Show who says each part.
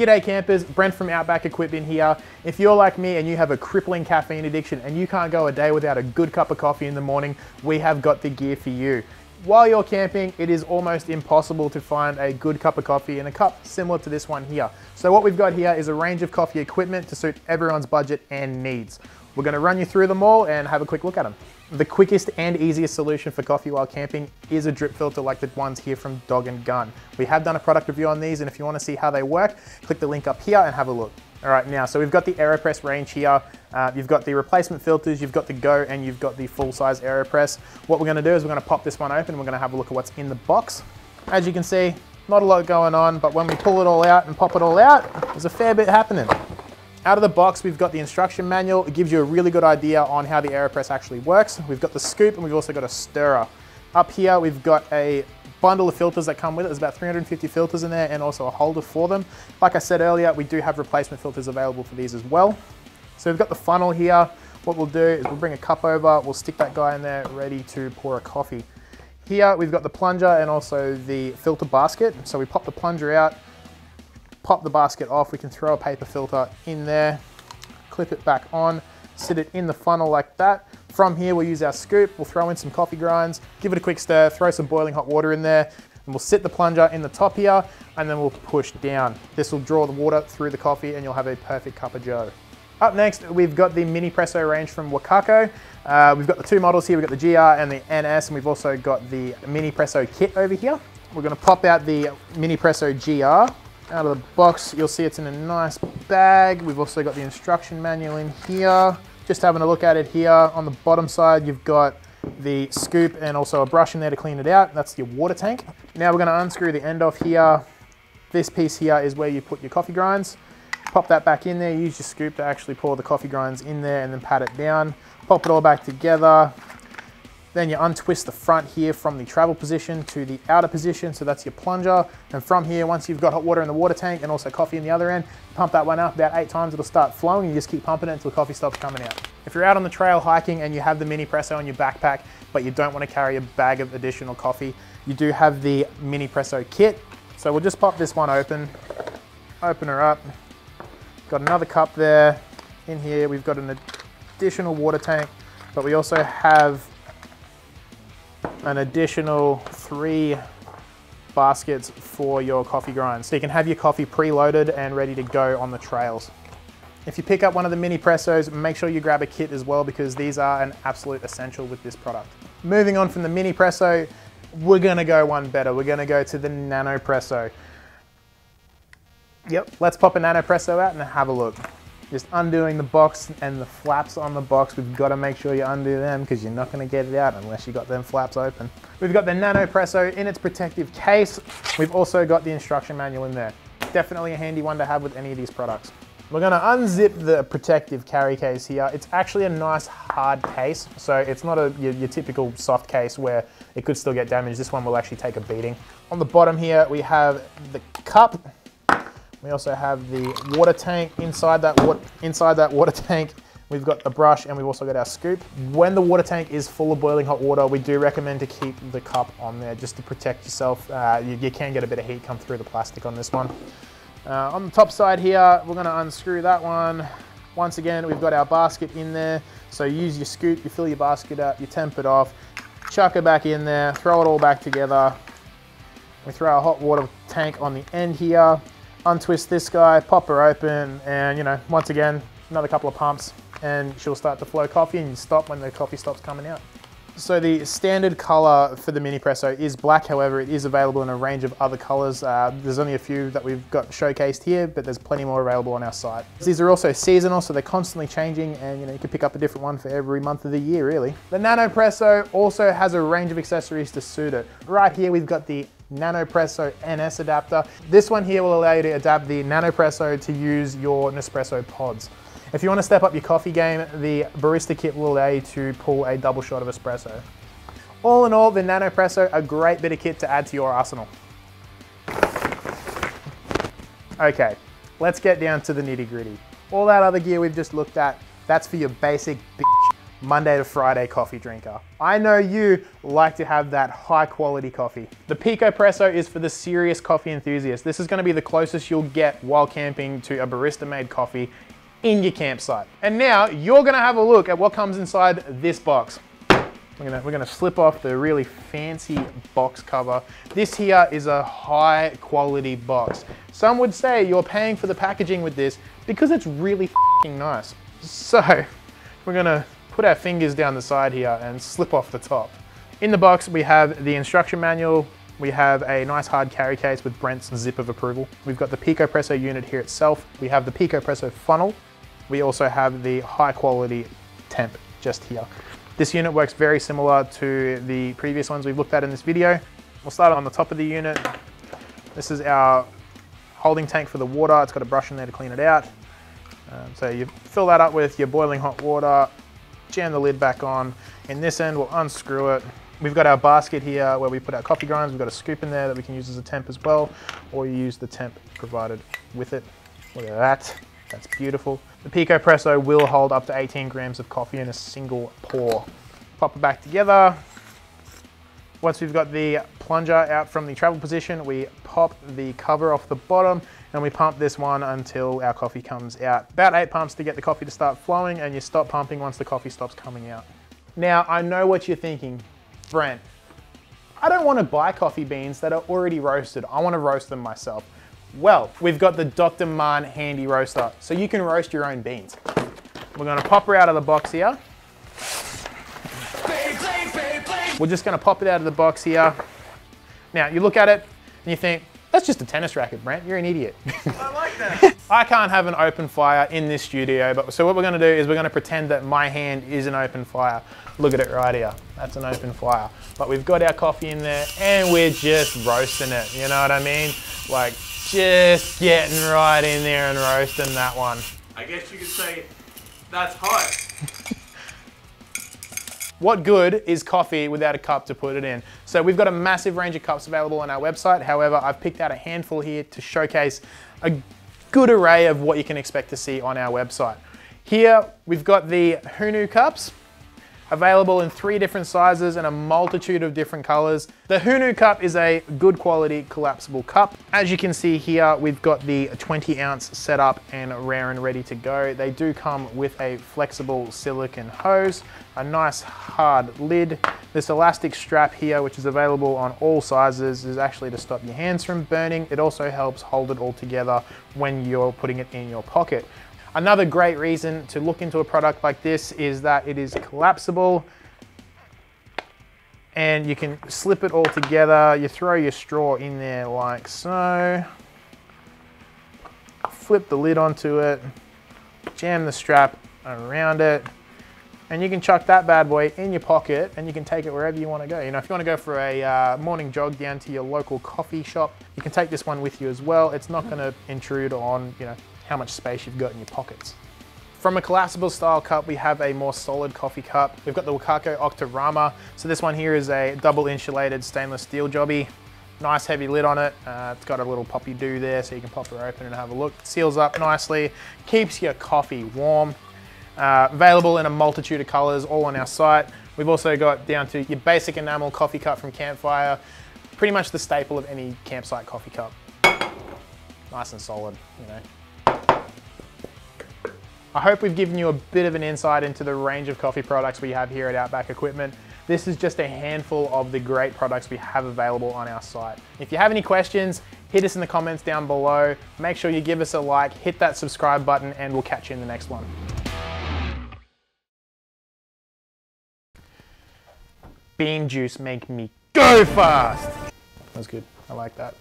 Speaker 1: G'day campers, Brent from Outback Equipment here. If you're like me and you have a crippling caffeine addiction and you can't go a day without a good cup of coffee in the morning, we have got the gear for you. While you're camping, it is almost impossible to find a good cup of coffee in a cup similar to this one here. So what we've got here is a range of coffee equipment to suit everyone's budget and needs. We're gonna run you through them all and have a quick look at them. The quickest and easiest solution for coffee while camping is a drip filter like the ones here from Dog and Gun. We have done a product review on these and if you wanna see how they work, click the link up here and have a look. All right, now, so we've got the AeroPress range here. Uh, you've got the replacement filters, you've got the Go, and you've got the full-size AeroPress. What we're gonna do is we're gonna pop this one open, we're gonna have a look at what's in the box. As you can see, not a lot going on, but when we pull it all out and pop it all out, there's a fair bit happening. Out of the box, we've got the instruction manual. It gives you a really good idea on how the AeroPress actually works. We've got the scoop and we've also got a stirrer. Up here, we've got a bundle of filters that come with it. There's about 350 filters in there and also a holder for them. Like I said earlier, we do have replacement filters available for these as well. So we've got the funnel here. What we'll do is we'll bring a cup over, we'll stick that guy in there ready to pour a coffee. Here we've got the plunger and also the filter basket. So we pop the plunger out, pop the basket off, we can throw a paper filter in there, clip it back on, sit it in the funnel like that. From here, we'll use our scoop, we'll throw in some coffee grinds, give it a quick stir, throw some boiling hot water in there, and we'll sit the plunger in the top here, and then we'll push down. This will draw the water through the coffee and you'll have a perfect cup of joe. Up next, we've got the Mini Presso range from Wacaco. Uh, we've got the two models here, we've got the GR and the NS, and we've also got the Mini Presso kit over here. We're gonna pop out the Mini Presso GR, out of the box. You'll see it's in a nice bag. We've also got the instruction manual in here. Just having a look at it here. On the bottom side, you've got the scoop and also a brush in there to clean it out. That's your water tank. Now we're gonna unscrew the end off here. This piece here is where you put your coffee grinds. Pop that back in there, use your scoop to actually pour the coffee grinds in there and then pat it down. Pop it all back together. Then you untwist the front here from the travel position to the outer position, so that's your plunger. And from here, once you've got hot water in the water tank and also coffee in the other end, pump that one up about eight times, it'll start flowing. You just keep pumping it until coffee stops coming out. If you're out on the trail hiking and you have the Mini Presso in your backpack, but you don't want to carry a bag of additional coffee, you do have the Mini Presso kit. So we'll just pop this one open, open her up. Got another cup there. In here, we've got an additional water tank, but we also have an additional three baskets for your coffee grinds. So you can have your coffee preloaded and ready to go on the trails. If you pick up one of the mini pressos, make sure you grab a kit as well because these are an absolute essential with this product. Moving on from the mini presso, we're gonna go one better. We're gonna go to the nano presso. Yep, let's pop a nano presso out and have a look just undoing the box and the flaps on the box. We've got to make sure you undo them because you're not going to get it out unless you got them flaps open. We've got the Nano Presso in its protective case. We've also got the instruction manual in there. Definitely a handy one to have with any of these products. We're gonna unzip the protective carry case here. It's actually a nice hard case, so it's not a your, your, typical soft case where it could still get damaged. This one will actually take a beating. On the bottom here, we have the cup we also have the water tank inside that water, inside that water tank. We've got the brush and we've also got our scoop. When the water tank is full of boiling hot water, we do recommend to keep the cup on there just to protect yourself. Uh, you, you, can get a bit of heat come through the plastic on this one. Uh, on the top side here, we're gonna unscrew that one. Once again, we've got our basket in there. So use your scoop, you fill your basket up, you temp it off, chuck it back in there, throw it all back together. We throw our hot water tank on the end here untwist this guy, pop her open, and you know, once again, another couple of pumps, and she'll start to flow coffee and you stop when the coffee stops coming out. So the standard color for the Mini Presso is black, however, it is available in a range of other colors. Uh, there's only a few that we've got showcased here, but there's plenty more available on our site. These are also seasonal, so they're constantly changing and you know you can pick up a different one for every month of the year, really. The Nano Presso also has a range of accessories to suit it. Right here, we've got the NanoPresso NS adapter. This one here will allow you to adapt the NanoPresso to use your Nespresso pods. If you want to step up your coffee game, the Barista Kit will allow you to pull a double shot of espresso. All in all, the NanoPresso, a great bit of kit to add to your arsenal. Okay, let's get down to the nitty gritty. All that other gear we've just looked at, that's for your basic Monday to Friday coffee drinker. I know you like to have that high quality coffee. The Pico Presso is for the serious coffee enthusiast. This is gonna be the closest you'll get while camping to a barista made coffee in your campsite. And now you're gonna have a look at what comes inside this box. We're gonna, we're gonna slip off the really fancy box cover. This here is a high quality box. Some would say you're paying for the packaging with this because it's really nice. So we're gonna put our fingers down the side here and slip off the top. In the box, we have the instruction manual, we have a nice hard carry case with Brent's zip of approval. We've got the Pico Presso unit here itself. We have the Pico Presso funnel. We also have the high quality temp just here. This unit works very similar to the previous ones we've looked at in this video. We'll start on the top of the unit. This is our holding tank for the water. It's got a brush in there to clean it out. Um, so you fill that up with your boiling hot water, jam the lid back on. In this end, we'll unscrew it. We've got our basket here where we put our coffee grinds. We've got a scoop in there that we can use as a temp as well, or you use the temp provided with it. Look at that, that's beautiful. The Pico Presso will hold up to 18 grams of coffee in a single pour. Pop it back together. Once we've got the plunger out from the travel position, we pop the cover off the bottom and we pump this one until our coffee comes out. About eight pumps to get the coffee to start flowing and you stop pumping once the coffee stops coming out. Now, I know what you're thinking, Brent, I don't want to buy coffee beans that are already roasted. I want to roast them myself. Well, we've got the Dr. Mann Handy Roaster, so you can roast your own beans. We're gonna pop her out of the box here. We're just gonna pop it out of the box here. Now, you look at it and you think, that's just a tennis racket, Brent. You're an idiot.
Speaker 2: I like that.
Speaker 1: I can't have an open fire in this studio, but so what we're gonna do is we're gonna pretend that my hand is an open fire. Look at it right here. That's an open fire. But we've got our coffee in there and we're just roasting it. You know what I mean? Like just getting right in there and roasting that one.
Speaker 2: I guess you could say that's hot.
Speaker 1: What good is coffee without a cup to put it in? So we've got a massive range of cups available on our website. However, I've picked out a handful here to showcase a good array of what you can expect to see on our website. Here, we've got the Hunu cups available in three different sizes and a multitude of different colors. The Hunu cup is a good quality collapsible cup. As you can see here, we've got the 20 ounce setup and rare and ready to go. They do come with a flexible silicone hose, a nice hard lid. This elastic strap here, which is available on all sizes, is actually to stop your hands from burning. It also helps hold it all together when you're putting it in your pocket. Another great reason to look into a product like this is that it is collapsible and you can slip it all together. You throw your straw in there like so, flip the lid onto it, jam the strap around it, and you can chuck that bad boy in your pocket and you can take it wherever you want to go. You know, if you want to go for a uh, morning jog down to your local coffee shop, you can take this one with you as well. It's not going to intrude on, you know, how much space you've got in your pockets. From a collapsible style cup, we have a more solid coffee cup. We've got the Wacaco Octaroma. So this one here is a double insulated stainless steel jobby. Nice heavy lid on it. Uh, it's got a little poppy do there so you can pop her open and have a look. It seals up nicely, keeps your coffee warm. Uh, available in a multitude of colors, all on our site. We've also got down to your basic enamel coffee cup from Campfire. Pretty much the staple of any campsite coffee cup. Nice and solid, you know. I hope we've given you a bit of an insight into the range of coffee products we have here at Outback Equipment. This is just a handful of the great products we have available on our site. If you have any questions, hit us in the comments down below. Make sure you give us a like, hit that subscribe button, and we'll catch you in the next one. Bean juice make me go fast. That's good. I like that.